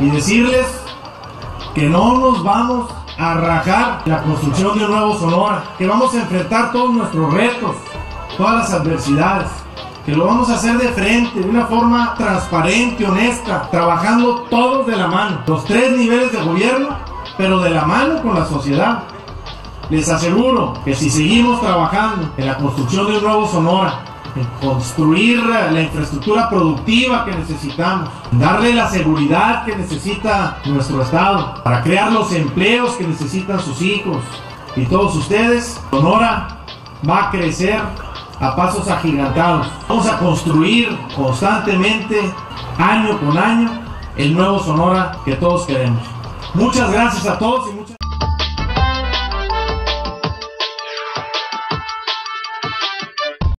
y decirles que no nos vamos a rajar la construcción de un nuevo Sonora, que vamos a enfrentar todos nuestros retos, todas las adversidades, que lo vamos a hacer de frente, de una forma transparente, honesta, trabajando todos de la mano, los tres niveles de gobierno, pero de la mano con la sociedad. Les aseguro que si seguimos trabajando en la construcción de un nuevo Sonora, en construir la infraestructura productiva que necesitamos, darle la seguridad que necesita nuestro Estado, para crear los empleos que necesitan sus hijos y todos ustedes, Sonora va a crecer a pasos agigantados. Vamos a construir constantemente, año con año, el nuevo Sonora que todos queremos. Muchas gracias a todos.